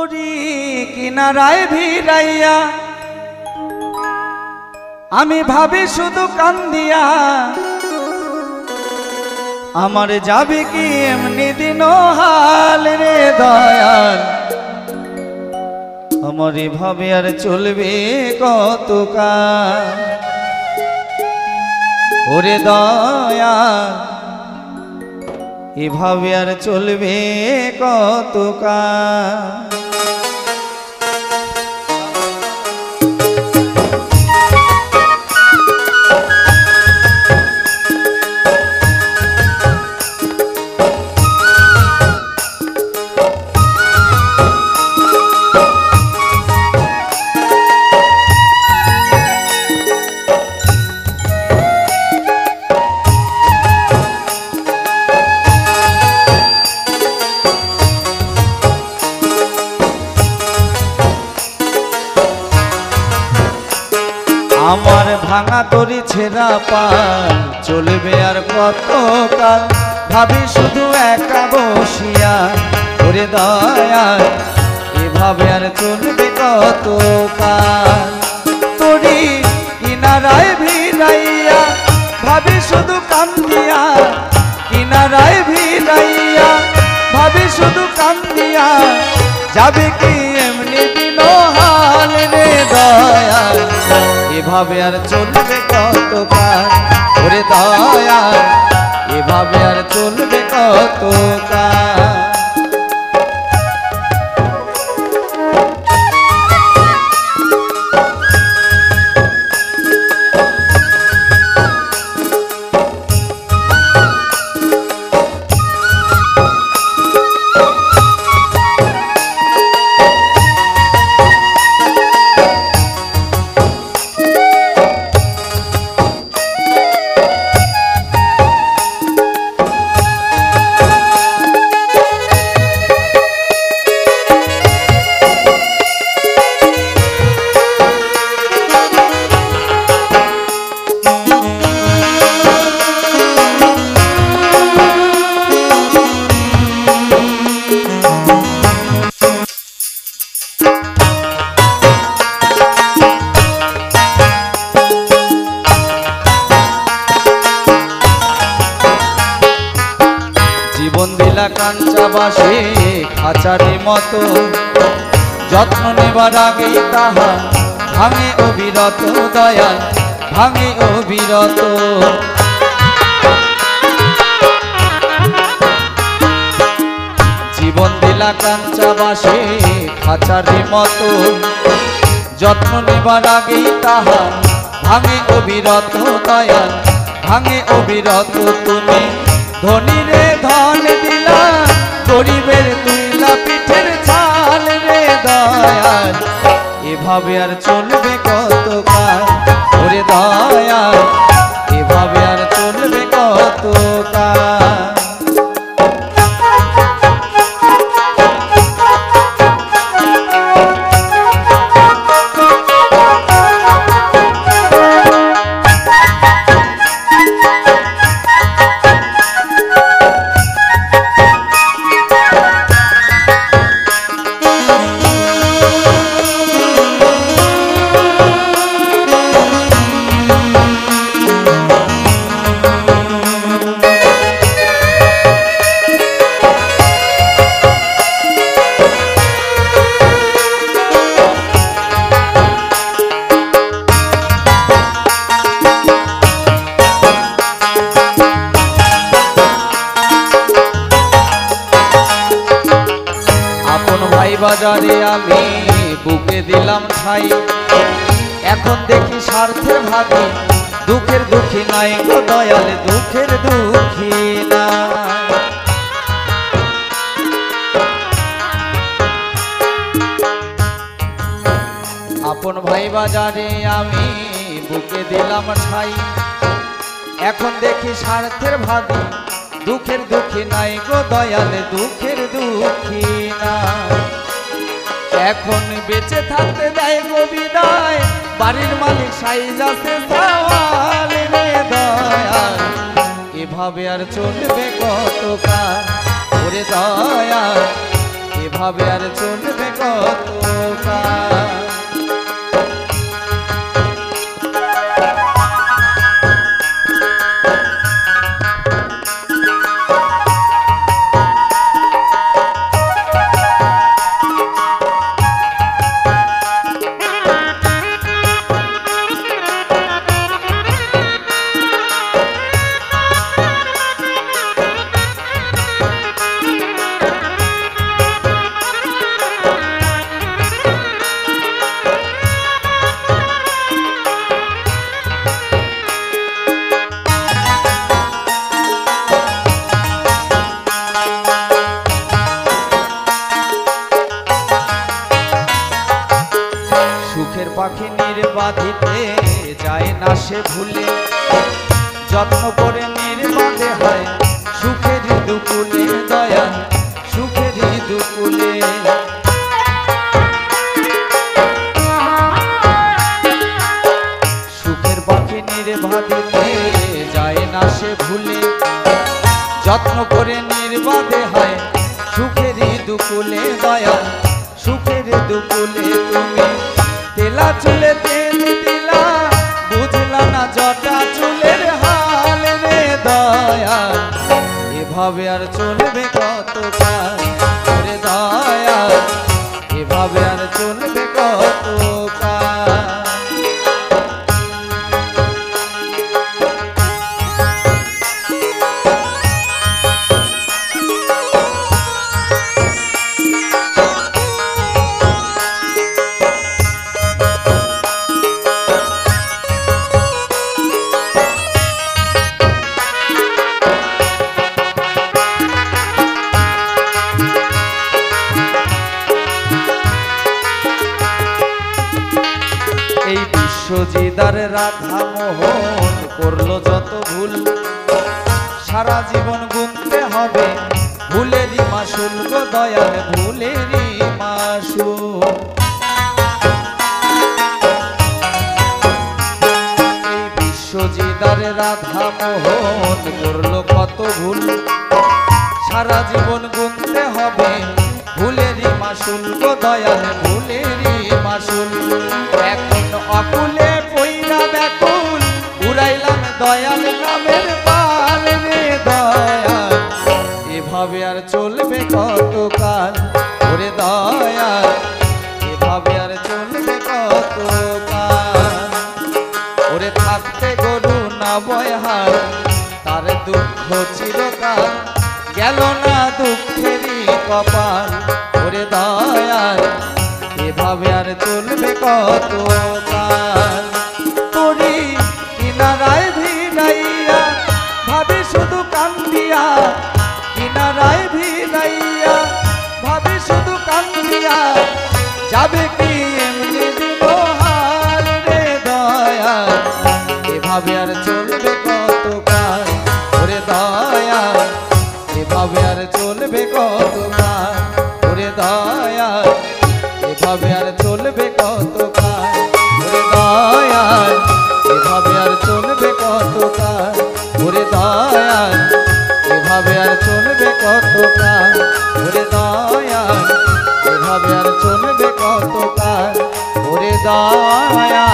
তরি কিনারায় ভিড়াইয়া। আমি ভাবি শুধু কান্দিয়া। আমার যাবে কি এমনি দিন হাল রে দয়াল? আমার এভাবে আর চলবে কত ওরে দয়াল, এভাবে আর চলবে কত কাল আমার ভাঙা তরি ছেঁড়া পাল, চলবে আর কত কাল ভাবি শুধু একা বসিয়া ওরে দয়াল, এভাবে আর চলবে কত কাল তরি কিনারায় ভিড়াইয়া, ভাবি শুধু কান্দিয়া, কিনারায় ভিড়াইয়া, ভাবি শুধু কান্দিয়া, যাবে কি এভাবে আর চলবে কত কাল ওরে দয়া এভাবে আর চলবে কত কাল মতো। যত্ন নেবার আগেই তাহা ভাঙে অবিরত দয়াল ভাঙে অবিরত। জীবন দিলা কাঞ্চাবাসে, খাঁচারি মতো। যত্ন নেবার আগেই তাহা ভাঙে অবিরত দয়াল ভাঙে অবিরত তুমি। ধনী রে ধন দিলা, গরিবের তুইলা এভাবে আর চলবে কত কাল ওরে দয়াল বাজারে আমি বুকে দিলাম ঠাই এখন দেখি স্বার্থের ভাগে, দুঃখের দুঃখী নাই গো দয়াল, দুঃখের দুঃখী না আপন ভাই বাজারে আমি বুকে দিলাম ঠাই এখন দেখি স্বার্থের ভাগে, দুঃখের দুঃখী নাই গো দয়াল, দুঃখের দুঃখী এখন বেঁচে থাকতে দেয় কবি দায় বাড়ির মালিক সাইজাতে দয়াল। এভাবে আর চলবে কত কাল ওরে দয়াল, এভাবে আর চলবে যায় সে ভুলে যত্ন করে নির্বাধে হয়। সুখের দুকুলে দয়া, সুখের দুকুলে সুখের পাখি নির্বাধিতে যায় না সে ভুলে। যত্ন করে নির্বাধে হয়। সুখেরই দুকুলে দয়া, সুখের দুকুলে তুমি। এভাবে আর চলবে কত কাল দয়া এভাবে আর চলবে কত বিশ্বজিদার রাধা মোহন করল যত ভুল। সারা জীবন গুনতে হবে ভুলেরই মাসুল গো দয়াল ভুলেরই মাসুল। বিশ্বজিদার রাধা মোহন করল কত ভুল। সারা জীবন গুনতে হবে ভুলেরই মাসুল গো দয়াল ভুলেরই মাসুল। না বয়হার, তার দুঃখ চিরকাল গেল না দুঃখেরই কপাল। ওরে দয়াল, এভাবে আর চলবে কত কাল? দয়া, এভাবে আর চলবে কত কাল ওরে দয়া, এভাবে আর চলবে কত কাল ওরে দয়া, এভাবে আর চলবে কত কাল ওরে দয়া, এভাবে আর চলবে কত কাল ওরে দয়া, এভাবে আর চলবে কত কাল ওরে দয়া।